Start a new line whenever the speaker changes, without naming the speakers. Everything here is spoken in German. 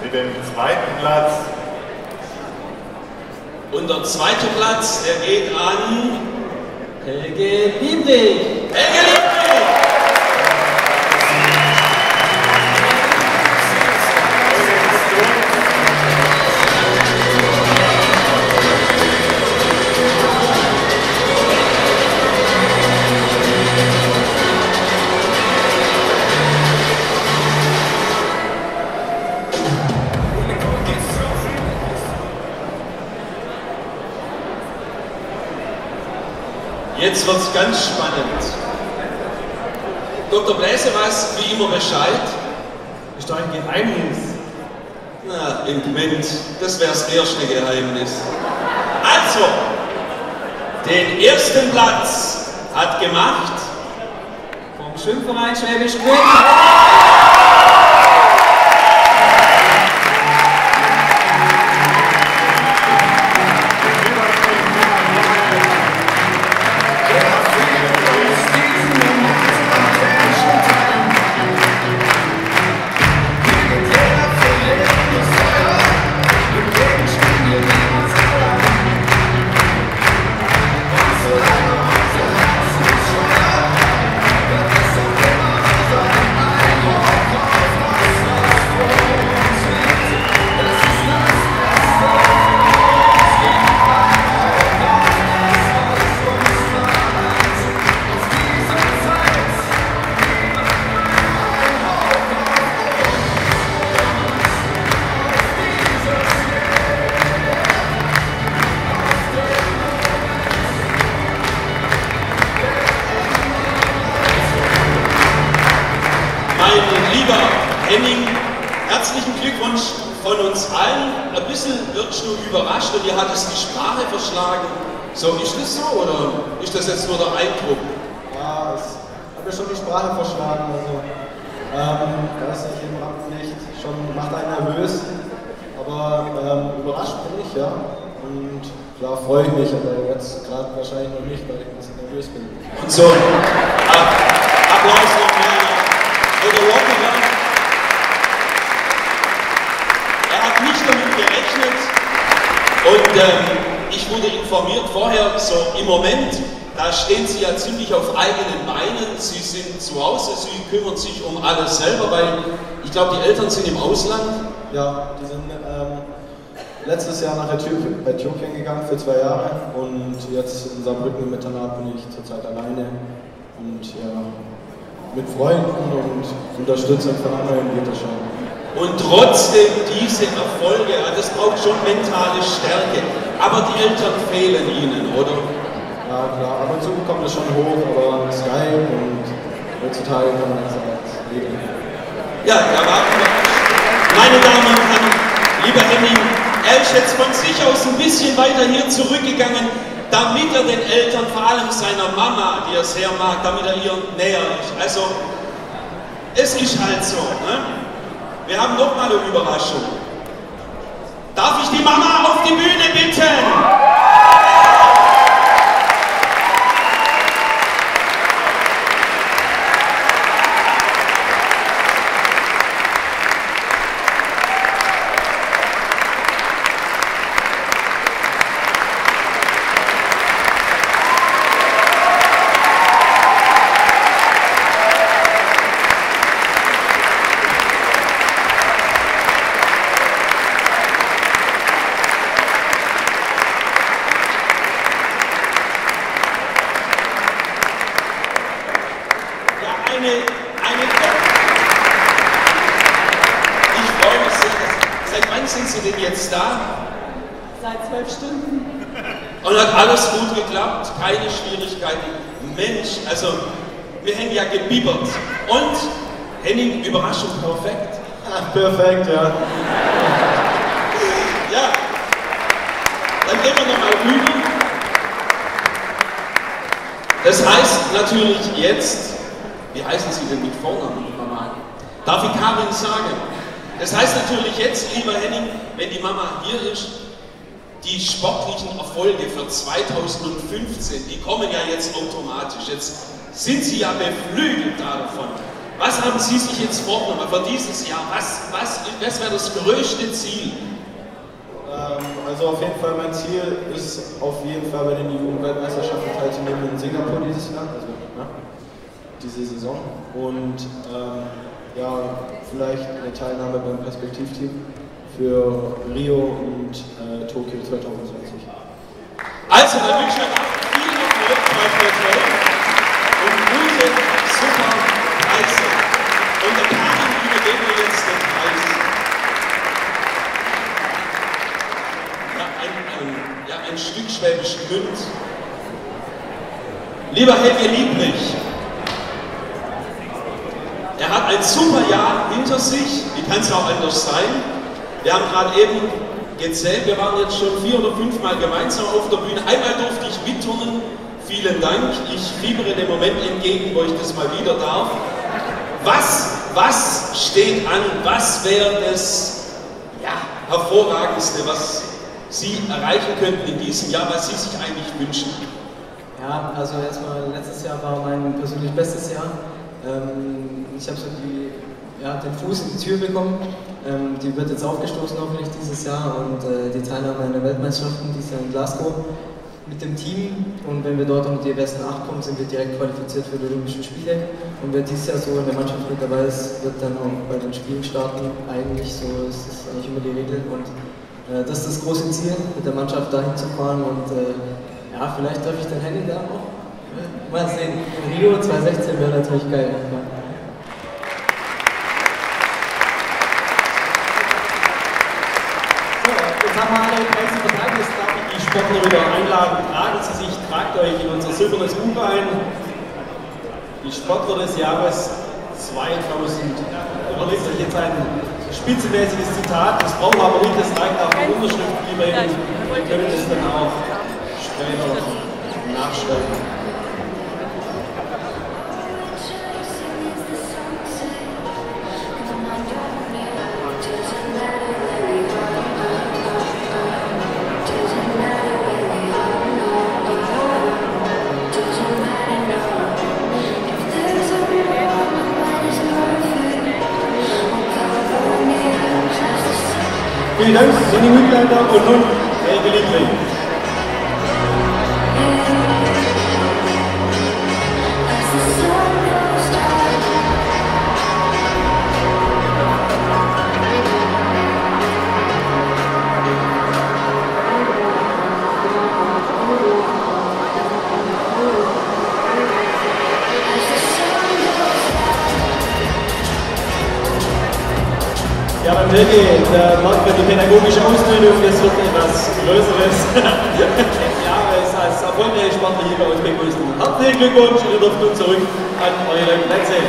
für den zweiten Platz.
Und der zweite Platz, der geht an
Helge Lieblich.
Helge Liebling. Jetzt wird's ganz spannend. Dr. Bläse weiß wie immer Bescheid.
Ist doch ein Geheimnis.
Na, im Moment, das wäre das erste Geheimnis. Also, den ersten Platz hat gemacht
Vom Schwimmverein Schwäbisch Gmünd.
Henning, herzlichen Glückwunsch von uns allen. Ein bisschen wirst du überrascht und ihr hattest die Sprache verschlagen. So, ist das so oder ist das jetzt nur der Eindruck?
Ja, es hat mir schon die Sprache verschlagen. Also, ähm, weiß nicht, im Rampenlicht schon macht einen nervös. Aber ähm, überrascht bin ich, ja. Und da freue ich mich, aber jetzt gerade wahrscheinlich noch nicht, weil ich ein bisschen nervös bin.
Und so, Ab- Applaus nochmal für den Rockerer. Er hat nicht damit gerechnet ähm, ich wurde informiert vorher, so im Moment, da stehen Sie ja ziemlich auf eigenen Beinen. Sie sind zu Hause, Sie kümmern sich um alles selber, weil ich glaube, die Eltern sind im Ausland.
Ja, die sind ähm, letztes Jahr nach Äthiopien, Äthiopien gegangen für zwei Jahre und jetzt in Saarbrücken im Internat bin ich zurzeit alleine und ja, mit Freunden und Unterstützung von anderen geht das schon.
Und trotzdem diese Erfolge, das braucht schon mentale Stärke. Aber die Eltern fehlen Ihnen, oder?
Ja klar, ab und zu kommt es schon hoch, aber Skype und heutzutage kann man das alles regeln.
Ja, da warten wir. Meine Damen und Herren, lieber Henning, er ist jetzt von sich aus ein bisschen weiter hier zurückgegangen, damit er den Eltern, vor allem seiner Mama, die er sehr mag, damit er ihr näher ist. Also, es ist halt so. Ne? Wir haben noch mal eine Überraschung. Darf ich die Mama auf die Bühne bitten? Ja, eine, eine Ich freue mich sehr. Seit wann sind Sie denn jetzt da?
Seit zwölf Stunden.
Und hat alles gut geklappt, keine Schwierigkeiten. Mensch, also wir haben ja gebibbert. Und Henning, Überraschung perfekt.
Perfekt, ja.
Ja. Dann gehen wir nochmal rüber. Das heißt natürlich jetzt, wie heißen Sie denn mit Vornamen, Mama? Darf ich Karin sagen? Das heißt natürlich jetzt, lieber Henning, wenn die Mama hier ist, die sportlichen Erfolge für 2015, die kommen ja jetzt automatisch. Jetzt sind Sie ja beflügelt davon. Was haben Sie sich jetzt vorgenommen für dieses Jahr? Was, was, was wäre das größte Ziel?
Ähm, also auf jeden Fall mein Ziel ist auf jeden Fall bei den Jugendweltmeisterschaften teilzunehmen in Singapur dieses Jahr, also diese Saison. Und ähm, ja, vielleicht eine Teilnahme beim Perspektivteam für Rio und äh, Tokio 2020.
Also, dann wünsche ich euch viel toi, und gute, super Preise. Und der Karin übergeben wir jetzt den Preis. Ja, ein, ein, ja, ein Stück Schwäbisch Gmünd. Lieber Helge Lieblich, ein super Jahr hinter sich, wie kann es auch anders sein? Wir haben gerade eben gezählt, wir waren jetzt schon vier oder fünf Mal gemeinsam auf der Bühne. Einmal durfte ich mitturnen, vielen Dank. Ich fiebere dem Moment entgegen, wo ich das mal wieder darf. Was, was steht an? Was wäre das ja, Hervorragendste, was Sie erreichen könnten in diesem Jahr, was Sie sich eigentlich wünschen?
Ja, also erstmal letztes Jahr war mein persönlich bestes Jahr. Ähm, ich habe so die, ja, den Fuß in die Tür bekommen. Ähm, die wird jetzt aufgestoßen hoffentlich dieses Jahr und äh, die Teilnahme an den Weltmeisterschaften dieses Jahr in Glasgow mit dem Team und wenn wir dort unter die besten acht kommen, sind wir direkt qualifiziert für die Olympischen Spiele. Und wer dieses Jahr so in der Mannschaft mit dabei ist, wird dann auch bei den Spielen starten. Eigentlich so ist das eigentlich immer die Regel und äh, das ist das große Ziel, mit der Mannschaft dahin zu fahren und äh, ja, vielleicht darf ich den Henning da auch mal sehen. Rio 2016 wäre natürlich geil.
So, jetzt haben wir alle Preise verteilt. Jetzt darf ich die Sportler wieder einladen. Tragen Sie sich, tragt euch in unser silbernes Buch ein. Die Sportler des Jahres 2000. Überlegt euch jetzt ein spitzenmäßiges Zitat. Das brauchen wir aber nicht, das reicht auch die Unterschrift, die wir können es dann auch später nachstellen. Vielen Dank, Sonny Mühlleiter und nun Helge Liebling. Ja, beim Helge, da macht man die pädagogische Ausbildung, das wird etwas Größeres. Jahres als erfolgreiche Sportler hier bei uns begrüßen. Herzlichen Glückwunsch, ihr dürft nun zurück an eure Plätze.